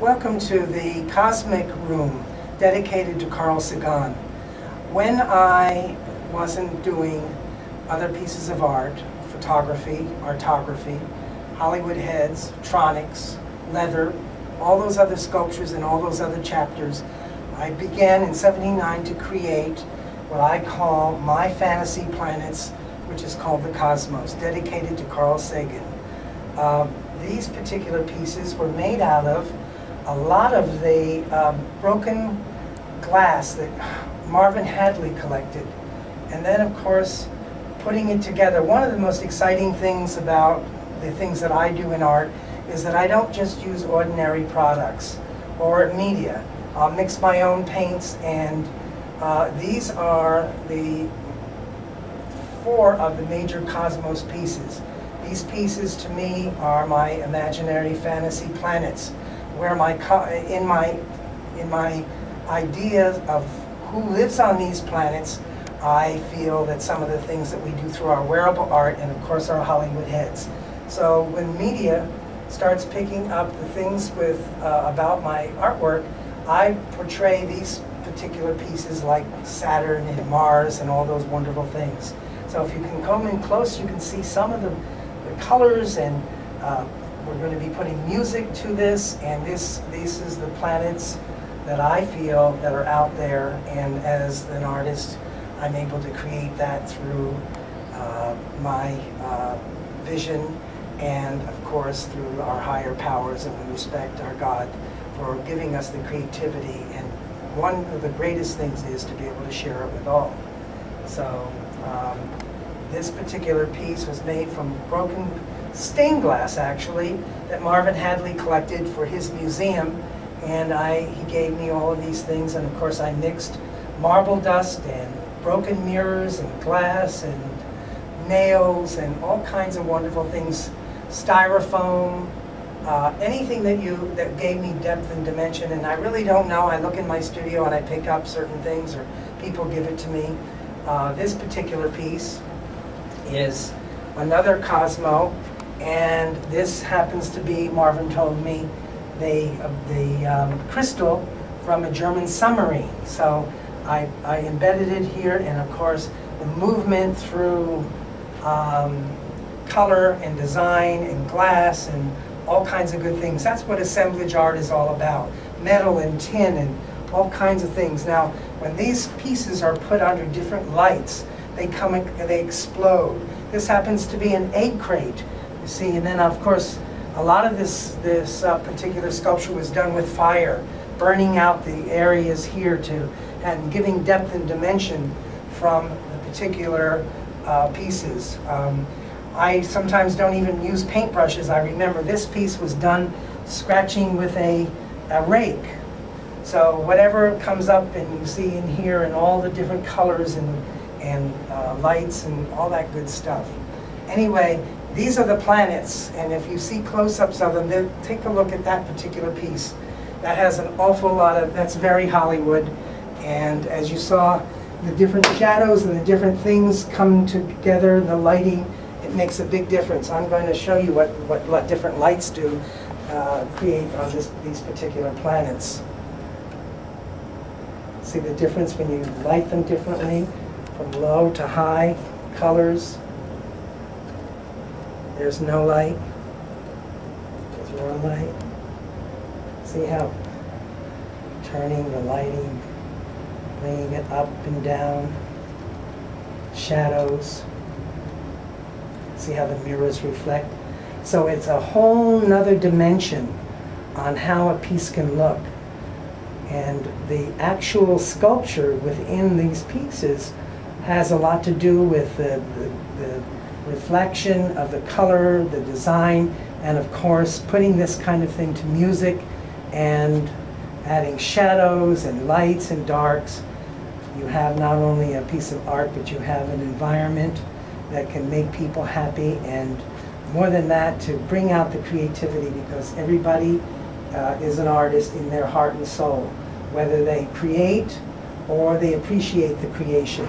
Welcome to the Cosmic Room dedicated to Carl Sagan. When I wasn't doing other pieces of art, photography, artography, Hollywood heads, tronics, leather, all those other sculptures and all those other chapters, I began in 79 to create what I call my fantasy planets, which is called the Cosmos, dedicated to Carl Sagan. Uh, these particular pieces were made out of a lot of the um, broken glass that Marvin Hadley collected. And then, of course, putting it together. One of the most exciting things about the things that I do in art is that I don't just use ordinary products or media. I'll mix my own paints and uh, these are the four of the major Cosmos pieces. These pieces to me are my imaginary fantasy planets where my in my in my ideas of who lives on these planets, I feel that some of the things that we do through our wearable art and of course our Hollywood heads. So when media starts picking up the things with uh, about my artwork, I portray these particular pieces like Saturn and Mars and all those wonderful things. So if you can come in close, you can see some of the, the colors and uh, we're going to be putting music to this, and this, this is the planets that I feel that are out there, and as an artist, I'm able to create that through uh, my uh, vision and, of course, through our higher powers, and we respect our God for giving us the creativity. And one of the greatest things is to be able to share it with all. So um, this particular piece was made from broken stained glass, actually, that Marvin Hadley collected for his museum. And I, he gave me all of these things, and of course I mixed marble dust and broken mirrors and glass and nails and all kinds of wonderful things, styrofoam, uh, anything that you that gave me depth and dimension. And I really don't know. I look in my studio and I pick up certain things, or people give it to me. Uh, this particular piece is another Cosmo and this happens to be, Marvin told me, the, uh, the um, crystal from a German submarine. So I, I embedded it here, and of course, the movement through um, color and design and glass and all kinds of good things. That's what assemblage art is all about. Metal and tin and all kinds of things. Now, when these pieces are put under different lights, they come, they explode. This happens to be an egg crate you see, and then of course, a lot of this, this uh, particular sculpture was done with fire, burning out the areas here to, and giving depth and dimension from the particular uh, pieces. Um, I sometimes don't even use paintbrushes. I remember this piece was done scratching with a, a rake. So whatever comes up and you see in here and all the different colors and, and uh, lights and all that good stuff. Anyway, these are the planets, and if you see close-ups of them, then take a look at that particular piece. That has an awful lot of, that's very Hollywood, and as you saw, the different shadows and the different things come together, the lighting, it makes a big difference. I'm going to show you what, what, what different lights do uh, create on this, these particular planets. See the difference when you light them differently, from low to high colors. There's no light. There's more light. See how turning the lighting, bringing it up and down, shadows. See how the mirrors reflect? So it's a whole nother dimension on how a piece can look. And the actual sculpture within these pieces has a lot to do with the, the, the reflection of the color, the design, and of course putting this kind of thing to music and adding shadows and lights and darks. You have not only a piece of art, but you have an environment that can make people happy and more than that, to bring out the creativity because everybody uh, is an artist in their heart and soul, whether they create or they appreciate the creation.